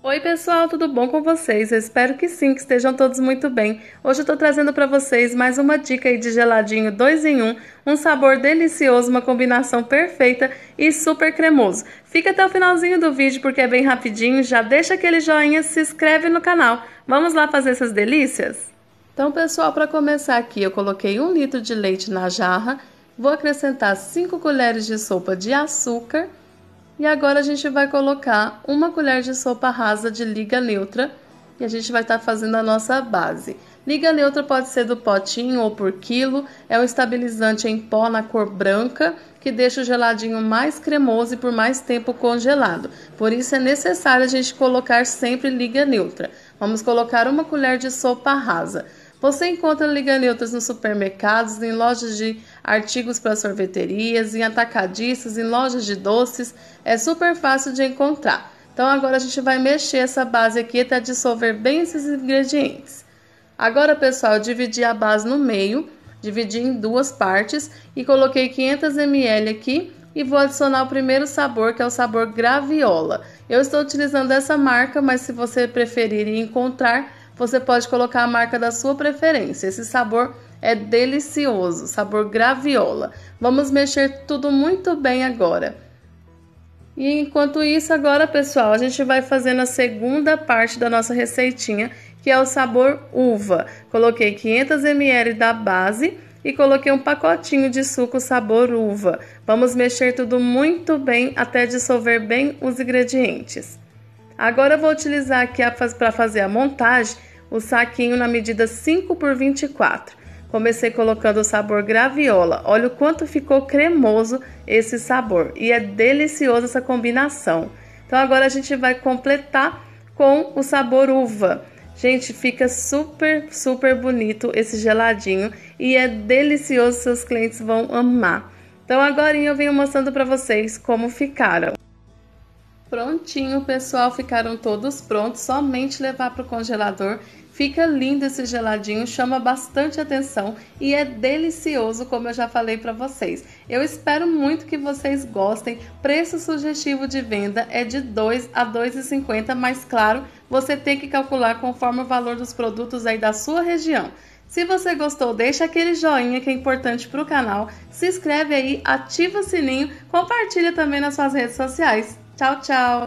Oi pessoal, tudo bom com vocês? Eu espero que sim, que estejam todos muito bem. Hoje eu tô trazendo para vocês mais uma dica de geladinho 2 em 1, um, um sabor delicioso, uma combinação perfeita e super cremoso. Fica até o finalzinho do vídeo porque é bem rapidinho, já deixa aquele joinha, se inscreve no canal. Vamos lá fazer essas delícias? Então pessoal, para começar aqui eu coloquei um litro de leite na jarra, vou acrescentar 5 colheres de sopa de açúcar e agora a gente vai colocar uma colher de sopa rasa de liga neutra e a gente vai estar tá fazendo a nossa base. Liga neutra pode ser do potinho ou por quilo, é um estabilizante em pó na cor branca que deixa o geladinho mais cremoso e por mais tempo congelado. Por isso é necessário a gente colocar sempre liga neutra. Vamos colocar uma colher de sopa rasa. Você encontra liga neutras nos supermercados, em lojas de artigos para sorveterias, em atacadistas, em lojas de doces. É super fácil de encontrar. Então agora a gente vai mexer essa base aqui até dissolver bem esses ingredientes. Agora, pessoal, eu dividi a base no meio, dividi em duas partes e coloquei 500 ml aqui e vou adicionar o primeiro sabor, que é o sabor graviola. Eu estou utilizando essa marca, mas se você preferir encontrar, você pode colocar a marca da sua preferência. Esse sabor é delicioso, sabor graviola. Vamos mexer tudo muito bem agora. E enquanto isso, agora, pessoal, a gente vai fazendo a segunda parte da nossa receitinha, que é o sabor uva. Coloquei 500 ml da base e coloquei um pacotinho de suco sabor uva. Vamos mexer tudo muito bem até dissolver bem os ingredientes. Agora eu vou utilizar aqui para fazer a montagem o saquinho na medida 5 por 24. Comecei colocando o sabor graviola. Olha o quanto ficou cremoso esse sabor e é delicioso essa combinação. Então agora a gente vai completar com o sabor uva. Gente, fica super, super bonito esse geladinho e é delicioso, seus clientes vão amar. Então agora eu venho mostrando para vocês como ficaram. Prontinho, pessoal, ficaram todos prontos, somente levar para o congelador. Fica lindo esse geladinho, chama bastante atenção e é delicioso, como eu já falei para vocês. Eu espero muito que vocês gostem. Preço sugestivo de venda é de 2 a 2,50, mas claro, você tem que calcular conforme o valor dos produtos aí da sua região. Se você gostou, deixa aquele joinha que é importante para o canal, se inscreve aí, ativa o sininho, compartilha também nas suas redes sociais. Tchau, tchau!